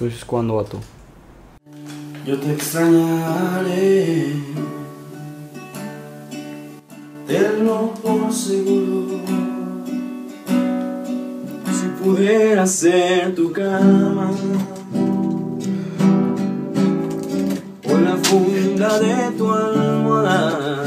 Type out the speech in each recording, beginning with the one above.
¿Tú dices cuándo, vato? Yo te extrañaré, tenlo por seguro. Si pudiera ser tu cama o la funda de tu almohada.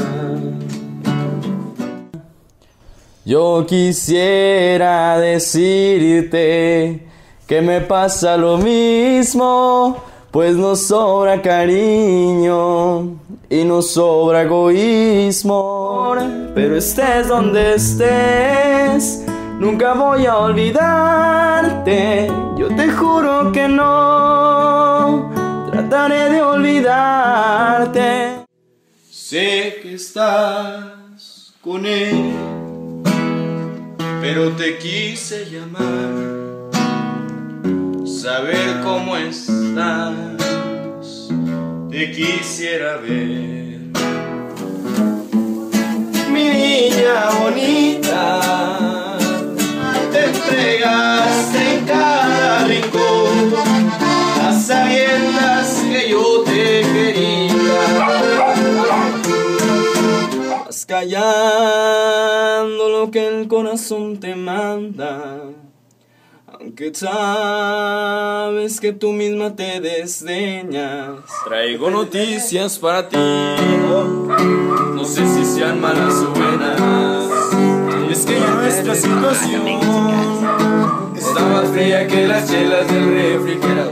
Yo quisiera decirte que me pasa lo mismo, pues nos sobra cariño y nos sobra egoísmo. Pero estés donde estés, nunca voy a olvidarte. Yo te juro que no, trataré de olvidarte. Sé que estás con él, pero te quise llamar, saber cómo estás, te quisiera ver. Mi niña bonita, te entregaste en cada rincón, a sabiendas que yo te quería. Vas callando lo que el corazón te manda. Aunque sabes que tú misma te desdeñas. Traigo noticias para ti. No sé si sean malas o buenas. Es que nuestra situación está más fría que las chelas del refrigerador.